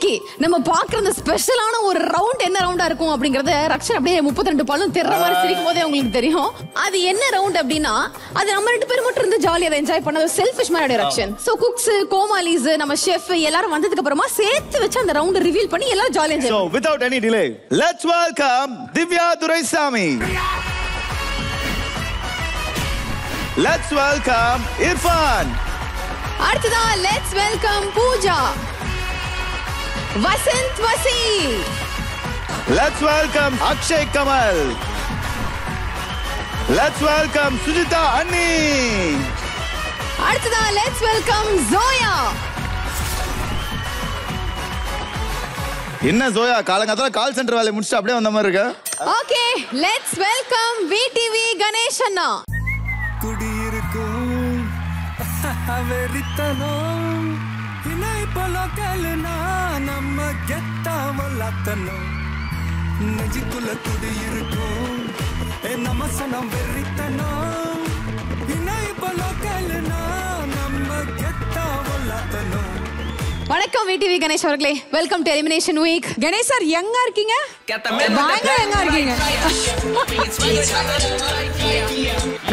Okay நம்ம பாக்குற அந்த ஸ்பெஷலான ஒரு ரவுண்ட் என்ன ரவுண்டா இருக்கும் அப்படிங்கறத ரக்ஷன் அப்படியே முப்பத்தி ரெண்டு பல்லும் தெர்ற மாதிரி சிரிக்கும் போதே உங்களுக்கு தெரியும். அது என்ன ரவுண்ட் அப்படின்னா அது நம்ம ரெண்டு பேரும் மட்டும் இருந்து ஜாலியா என்ஜாய் பண்ணது செல்ஃபிஷ் மாதிரி ரக்ஷன் சோ குக்ஸ் கோமாலிஸ் நம்ம ஷெஃப் எல்லாரும் வந்ததுக்கு அப்புறமா சேர்த்து வச்சு அந்த ரவுண்ட் ரிவீல் பண்ணி எல்லாரும் ஜாலியா enjoy So without any delay, let's welcome Divya Duraisamy. Let's welcome Irfan. அடுத்ததா let's welcome Pooja Vasanth Vasi. Let's welcome Akshay Kamal. Let's welcome Sujita Anni. அடுத்ததா லெட்ஸ் வெல்கம் ஜோயா என்ன ஜோயா காலங்காத்தால கால் சென்டர் வேலையை முடிச்சுட்டு அப்படியே வந்த மாதிரி இருக்க? Okay let's welcome VTV Ganesh அண்ணா. குடியிருக்கும் வெறித்தனம் இணை பலக்கல்னா நம்ம கெத்தாமல்லாத்தனம் நெஞ்சுக்குள்ள குடியிருக்கும் ஏ நம்ம சனம் வெறித்தனம் இணை பலக்கல்னா நம்ம கெத்தாமல்லாத்தனம் வணக்கம் விடிவி கணேஷ் அவர்களே. Welcome to elimination week Ganesh sir யங்கா இருக்கீங்க? பயங்கர யங்கா இருக்கீங்க.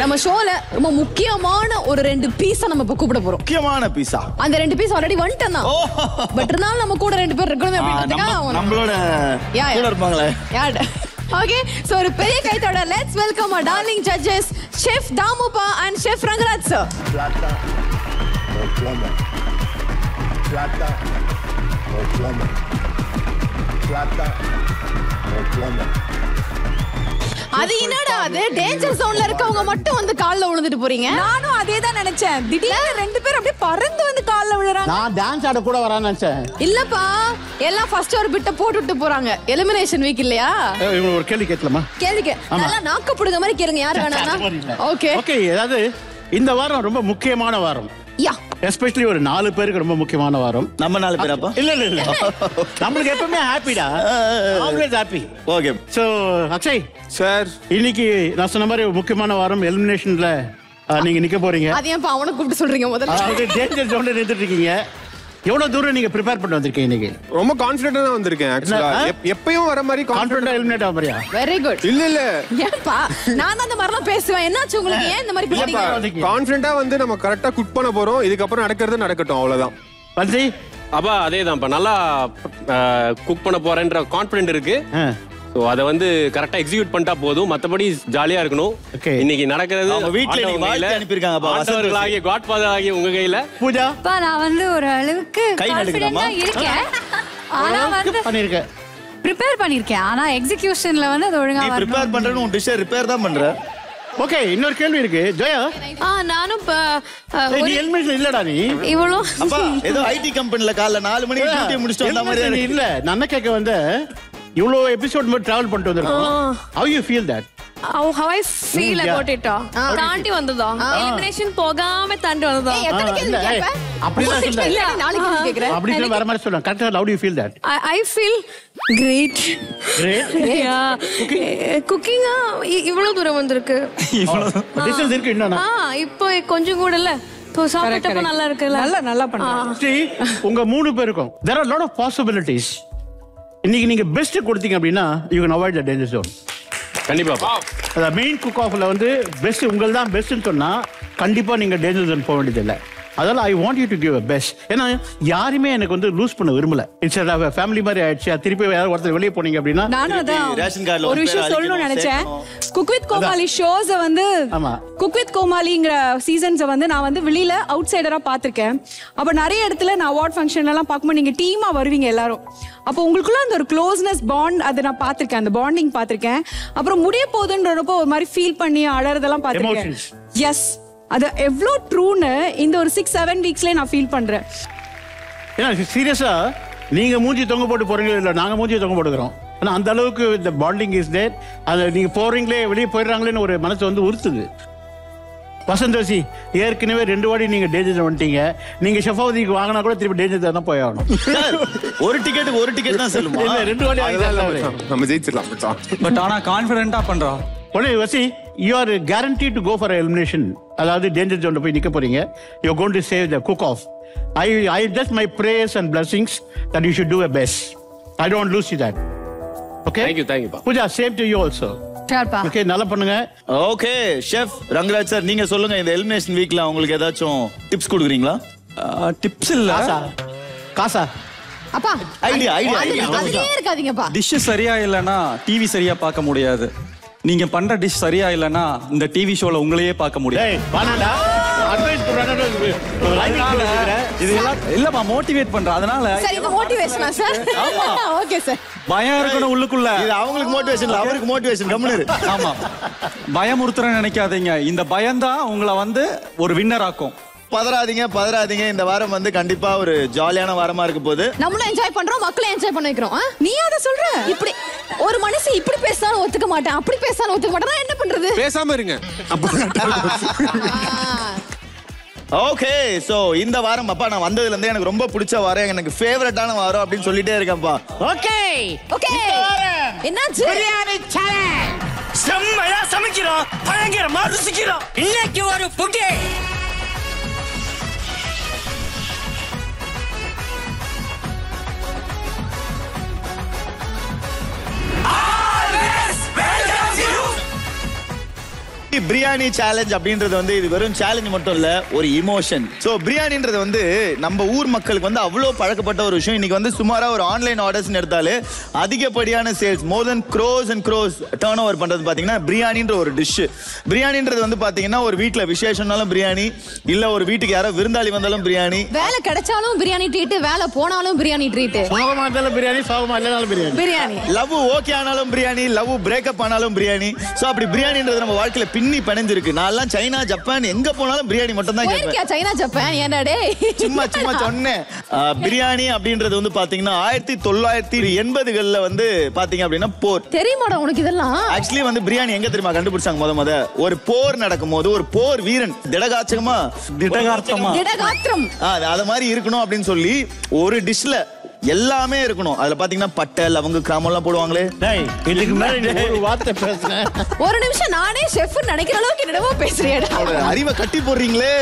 நம்ம ஷோல ரொம்ப முக்கியமான ஒரு ரெண்டு பீஸ நம்ம இப்ப கூப்பிட போறோம். முக்கியமான பீஸா அந்த ரெண்டு பீஸ் ஆல்ரெடி வந்துட்டேன் தான் பட் இருந்தாலும் நம்ம கூட ரெண்டு பேர் இருக்கணும் அப்படின்றதுக்காக நம்மளோட யா. கூட இருப்பாங்களே. யார் ஓகே சோ ஒரு பெரிய கைத்தோட let's welcome our darling judges chef தாமுபா and chef Rangaraj sir Plata. O plomo. Plata. O plomo. அது என்னடா அது? டேஞ்சர் ஜோன்ல இருக்கவங்க மட்டும் வந்து கால்ல விழுந்துட்டு போறீங்க? நானும் அதே தான் நினைச்சேன். திடீர்னு ரெண்டு பேரும் அப்படியே பறந்து வந்து கால்ல விழுறாங்க. நான் டான்ஸ் ஆட கூட வரான்னு நினைச்சேன். இல்லப்பா எல்லாம் ஃபர்ஸ்ட் ஒரு பிட்ட போட்டுட்டு போறாங்க. எலிமினேஷன் வீக் இல்லையா? இவங்க ஒரு கேள்வி கேட்கலாமா? கேளுங்க. நல்லா நாக்கப்படுங்க மாதிரி கேளுங்க. யாரு வேணாம்னா ஓகே ஓகே அதாவது இந்த வாரம் ரொம்ப முக்கியமான வாரம். யா. எஸ்பெஷலி ஒரு நாலு பேருக்கு ரொம்ப முக்கியமான வாரம். நம்ம நாலு பேர் அப்பா? இல்ல இல்ல இல்ல. நம்மளுக்கு எப்பவுமே ஹாப்பிடா always happy okay so Akshay sir இன்னைக்கு நான் சொன்ன மாதிரி முக்கியமான வாரம் எலிமினேஷன்ல நீங்க நிக்க போறீங்க. அது ஏன்ப்பா அவனை கூப்பிட்டு சொல்றீங்க முதல்ல? டேஞ்சர் ஜோன்ல நின்றுட்டு இருக்கீங்க. எவ்வளவு தூரம் நீங்க ப்ரிப்பேர் பண்ணி வந்திருக்கீங்க இன்னைக்கு? ரொம்ப கான்ஃபிடென்ட்டா தான் வந்திருக்கேன் ஆக்சுவலா? எப்பயும் வர மாதிரி கான்பிடண்டா எலிமினேட் ஆகுறியா வெரி குட் இல்ல இல்ல. ஏன்பா நான் தான் அந்த மாதிரிலாம் பேசுவேன். என்னாச்சு உங்களுக்கு? ஏன் இந்த மாதிரி. பேசுறீங்க கான்ஃபிடென்ட்டா வந்து நம்ம கரெக்டா குக் பண்ண போறோம். இதுக்கப்புறம் நடக்கிறது நடக்கட்டும் அவ்வளவுதான். பன்சி அப்பா அதே தான்ப்பா நல்லா குக் பண்ண போறேன்ற கான்ஃபிடென்ட் இருக்கு. ஸோ அதை வந்து கரெக்டா எக்ஸிக்யூட் பண்ணிட்டா போதும். மத்தபடி ஜாலியா இருக்கணும். இன்னைக்கு நடக்கிறது வாழ்த்து கையில, அனுப்பியிருக்காங்கப்பா, வசந்த் ஆண்டவர்களாகிய காட் ஃபாதர் ஆகிய உங்க கையில. பூஜா. அப்பா நான் வந்து ஒரு அளவுக்கு கை இருக்கேன். வந்து பண்ணிருக்க. ப்ரிப்பேர் பண்ணிருக்கேன். ஆனா எக்ஸிகியூஷன்ல வந்து அது ஒழுங்கா நீ வரணும். ப்ரிப்பேர் பண்றேன்னு உன் டிஷ்ஷை ரிப்பேர் தான் பண்ற. ஓகே இன்னொரு கேள்வி இருக்கு. ஜெயா? ஆ நானும் நீ ஒரு- ஹெல்மெட் இல்லடா நீ. இவ்வளோ. அப்பா ஏதோ ஐடி கம்பெனில காலைல நாலு மணிக்கு டியூட்டி முடிச்சுட்டு வந்த மாதிரி. இல்ல. நான் கேட்க வந்து இவ்வளோ எபிசோட் மட்டும் டிராவல் பண்ணிட்டு வந்திருக்கோம். How you feel that how how I feel Mm, about it தாண்டி வந்ததா? எலிமினேஷன் போகாம தாண்டி வந்ததா? ஏய், எத்தனை கேள்வி கேட்ப? அப்படிதான் சொல்றேன். இல்ல, நாளைக்கு கேள்வி கேட்கிறேன். அப்படி சொல்ல வேற மாதிரி சொல்லுவேன் கரெக்டா love you feel that I, I feel great. Great குக்கிங்கா இவ்வளவு தூரம் வந்திருக்கு. டிஸ்டன்ஸ் இருக்கு இன்னும் ஆ இப்போ கொஞ்சம் கூட இல்ல. இப்போ சாப்பிட்டப்ப நல்லா இருக்குல்ல. நல்லா நல்லா பண்ணுங்க உங்க மூணு பேருக்கும் there are lot of possibilities. இன்னைக்கு நீங்க பெஸ்ட் கொடுத்தீங்க அப்படின்னா you can avoid the danger zone கண்டிப்பாப்பா அத மெயின் குக் ஆஃப்ல வந்து பெஸ்ட் உங்கள் தான் பெஸ்ட்னு சொன்னா கண்டிப்பா நீங்க டேஞ்சர் ஜோன் போக வேண்டியதில்லை. அதனால I want you to give best ஏன்னா யாருமே எனக்கு வந்து லூஸ் பண்ண விரும்பல. இன்ஸ்டெட் ஆஃப் ஃபேமிலி மாதிரி ஆயிடுச்சு திருப்பி யாராவது ஒருத்தர் வெளியே போனீங்க அப்படின்னா நானும் அதான் ரேஷன் கார்டுல ஒரு விஷயம் சொல்லணும்னு நினைச்சேன். குக் வித் கோமாளி ஷோஸ வந்து ஆமா. குக் வித் கோமாளிங்கிற சீசன்ஸை வந்து நான் வந்து வெளியில அவுட் சைடரா பார்த்திருக்கேன். அப்ப நிறைய இடத்துல நான் அவார்ட் ஃபங்க்ஷன் எல்லாம் பார்க்கும்போது நீங்க டீமா வருவீங்க எல்லாரும். அப்போ உங்களுக்குள்ள அந்த ஒரு க்ளோஸ்னஸ் பாண்ட் அதை நான் பார்த்திருக்கேன் அந்த பாண்டிங் பார்த்திருக்கேன். அப்புறம் முடிய போகுதுன்றப்போ ஒரு மாதிரி ஃபீல் பண்ணி அழறதெல்லாம் பார்த்திருக்கேன். எஸ் அது எவ்வளோ ட்ரூன்னு இந்த ஒரு சிக்ஸ் செவன் வீக்ஸ்லயே நான் ஃபீல் பண்றேன். ஏன்னா சீரியஸா நீங்க மூஞ்சி தொங்க போட்டு போறீங்களோ இல்ல நாங்க மூஞ்சி தொங்க போட்டுக்கிறோம். ஆனா அந்த அளவுக்கு இந்த பாண்டிங் இஸ் தேர் அது நீங்க போறீங்களே வெளியே போயிடுறாங்களேன்னு ஒரு மனசு வந்து உறுத்துது. வசந்தோசி ஏற்கனவே ரெண்டு வாட்டி நீங்க டேஞ்சர் வந்துட்டீங்க. நீங்க ஷெஃபாவதிக்கு வாங்கினா கூட திருப்பி டேஞ்சர் தான் போய் ஆகணும். ஒரு டிக்கெட்டுக்கு ஒரு டிக்கெட் தான் செல்லுமா? இல்ல ரெண்டு மச்சான். நம்ம ஜெயிச்சிடலாம். பட் ஆனா கான்பிடண்டா பண்றோம். உடனே Vasi you are guarantee to go for elimination அதாவது டேஞ்சர் ஜோன்ல போய் நிக்க போறீங்க. You going to save the cook of I I just my prayers and blessings that you should do a best I don't lose you that okay thank you தேங்க்யூப்பா Pooja same to you also okay நல்லா பண்ணுங்க. Okay chef Rangaraj sir நீங்க சொல்லுங்க இந்த elimination வீக்ல உங்களுக்கு ஏதாச்சும் tips கொடுக்குறீங்களா? டிப்ஸ் இல்ல. காசா காசா. அப்பா Idea, idea, அது- idea. அதுலயே இருக்காதீங்கப்பா. டிஷ் சரியா இல்லைன்னா டிவி சரியா பார்க்க முடியாது. நீங்க பண்ற டிஷ் சரியா இல்லைன்னா இந்த டிவி ஷோல உங்களையே பார்க்க அதனால இது எல்லாம் இல்லப்பா மோட்டிவேட் பண்ற. அதனால சரி இது மோட்டிவேஷனா சார்? ஆமா. ஓகே சார் பயம் இருக்கணும் உள்ளுக்குள்ள. இது அவங்களுக்கு மோட்டிவேஷன் இல்ல. அவருக்கு மோட்டிவேஷன் கம்முனு ஆமா. பயமுறுத்துறேன்னு நினைக்காதீங்க. இந்த பயம்தான் உங்களை வந்து ஒரு வின்னர் ஆக்கும். பதறாதீங்க பதறாதீங்க. இந்த வாரம் வந்து கண்டிப்பா ஒரு ஜாலியான வாரமா இருக்க போகுது. நம்மளும் என்ஜாய் பண்றோம் மக்களும் என்ஜாய் பண்ண வைக்கிறோம்? நீ அத சொல்ற. இப்படி ஒரு மனுஷன் இப்படி பேசினாலும் ஒத்துக்க மாட்டேன் அப்படி பேசினாலும் ஒத்துக்க மாட்டேன். என்ன பண்றது? பேசாம இருங்க. ஓகே சோ இந்த வாரம் அப்பா நான் வந்ததுல இருந்தே எனக்கு ரொம்ப பிடிச்ச வாரம். எனக்கு ஃபேவரட்டான வாரம் அப்படின்னு சொல்லிட்டே இருக்கேன்ப்பா. ஓகே. ஓகே. என்னாச்சு? செம்மையா சமைக்கிறோம் பயங்கரமா ருசிக்கிறோம். இன்னைக்கு ஒரு புட்டி பிரியாணி சேலஞ்ச் அப்படின்றது வந்து இது வெறும் சேலஞ்ச் மட்டும் இல்ல ஒரு இமோஷன் சோ பிரியாணின்றது வந்து நம்ம ஊர் மக்களுக்கு வந்து அவ்வளோ பழக்கப்பட்ட ஒரு விஷயம். இன்னைக்கு வந்து சுமாரா ஒரு ஆன்லைன் ஆர்டர்ஸ் எடுத்தாலே அதிகப்படியான sales more than gross and gross turnover பண்றது பாத்தீங்கன்னா பிரியாணின்ற ஒரு டிஷ் பிரியாணின்றது வந்து பாத்தீங்கன்னா ஒரு வீட்ல விசேஷம்னாலும் பிரியாணி இல்ல ஒரு வீட்டுக்கு யாரோ விருந்தாளி வந்தாலும் பிரியாணி. வேலை கிடைச்சாலும் பிரியாணி ட்ரீட் வேலை போனாலும் பிரியாணி ட்ரீட் சோகமா இருந்தாலும் பிரியாணி சோகமா இல்லைனாலும் பிரியாணி. பிரியாணி. லவ் ஓகே ஆனாலும் பிரியாணி லவ் பிரேக்கப் ஆனாலும் பிரியாணி. சோ அப்படி பிரியாணின்றது நம்ம வாழ்க்கையில பின்னி பிணைஞ்சிருக்கு. நான் எல்லாம் சைனா ஜப்பான் எங்க போனாலும் பிரியாணி மட்டும் தான் கேட்பேன் சைனா ஜப்பான்? ஏன்டா டேய்? சும்மா சும்மா சொன்னேன். பிரியாணி அப்படின்றது வந்து பாத்தீங்கன்னா ஆயிரத்தி தொள்ளாயிரத்தி எண்பதுகள்ல வந்து பாத்தீங்க அப்படின்னா போர். தெரியுமாடா உனக்கு இதெல்லாம்? ஆக்சுவலி வந்து பிரியாணி எங்க தெரியுமா கண்டுபிடிச்சாங்க முத முத? ஒரு போர் நடக்கும் போது ஒரு போர் வீரன் திடகாச்சகமா திடகாத்திரம்? ஆ, அது- அது மாதிரி இருக்கணும் அப்படின்னு சொல்லி ஒரு டிஷ்ல எல்லாமே இருக்கணும். அதுல பாத்தீங்கன்னா பட்டை லவங்க கிராமம் எல்லாம் போடுவாங்களே. டேய் இதுக்கு மேல ஒரு வார்த்தை பேசுறேன் ஒரு நிமிஷம் நானே செஃப் நினைக்கிற அளவுக்கு என்னடவோ பேசுறியடா. அவரோட அறிவை கட்டி போடுறீங்களே.